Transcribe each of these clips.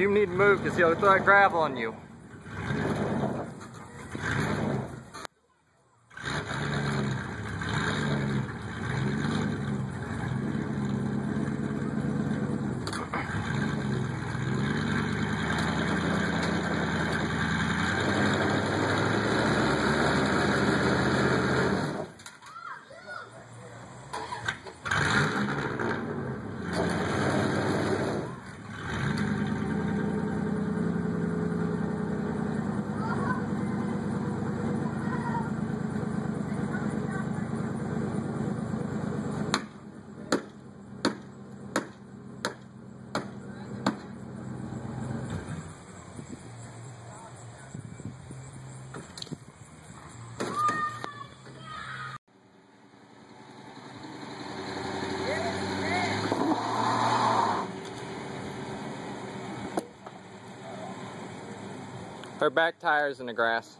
You need to move because he'll throw gravel on you. Her back tire's in the grass.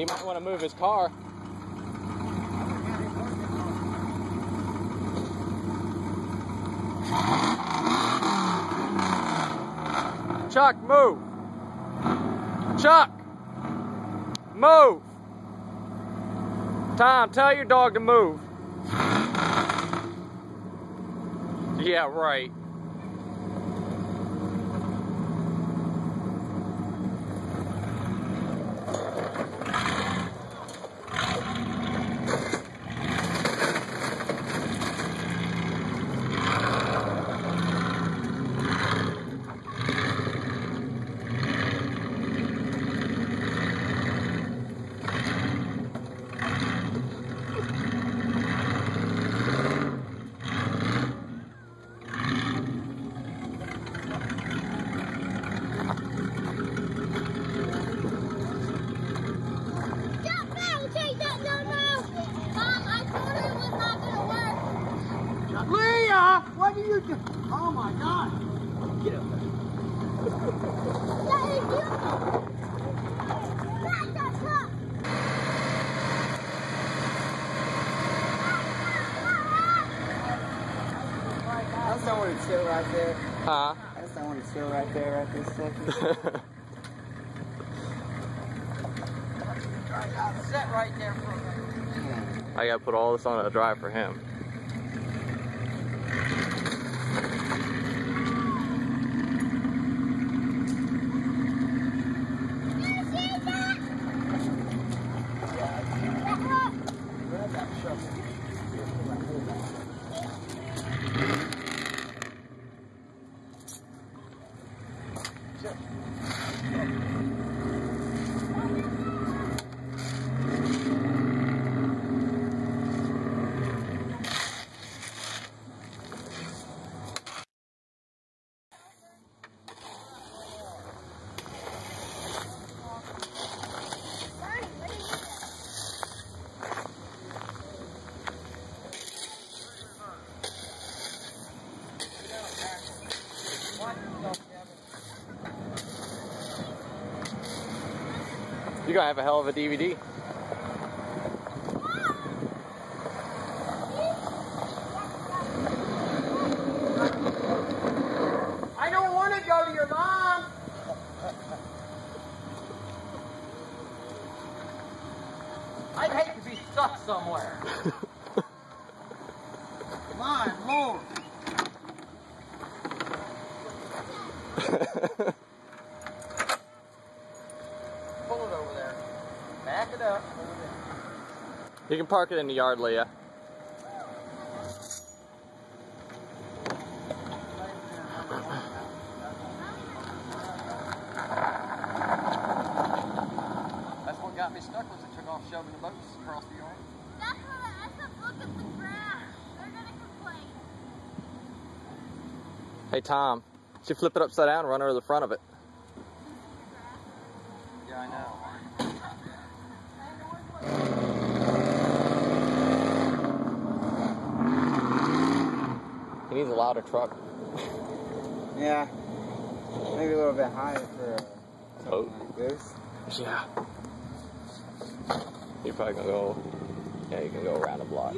He might want to move his car. Chuck, move. Chuck, move. Tom, tell your dog to move. Yeah, right. Leah! What are you doing? Oh my God! Get up there. I just don't want to chill right there. Huh? I just don't want to chill right there right this second. Sit right there for a. I gotta put all this on a drive for him. You're going to have a hell of a DVD. Somewhere. My lord. You can park it in the yard, Leah. That's what got me stuck was it took off shoving the boats across the yard. That's what I, I said, look at the grass. They're gonna complain. Hey, Tom. Should flip it upside down and run over the front of it. He needs a louder truck. Yeah. Maybe a little bit higher for uh, something Boat. like this. Yeah. You're probably gonna go. Yeah, you can go around the block.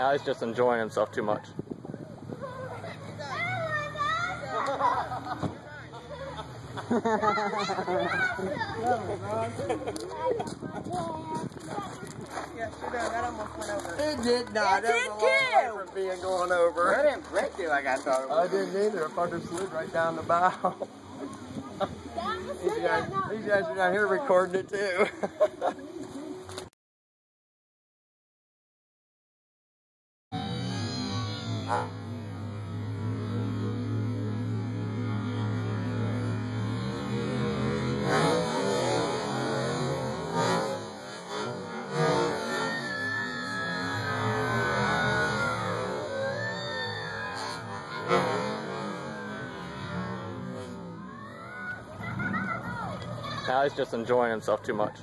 Now he's just enjoying himself too much. It did not. It did too. from being going over. I didn't break it like I thought it I didn't either. I fucking slid right down the bow. These guys, these guys are down here recording it too. Now he's just enjoying himself too much.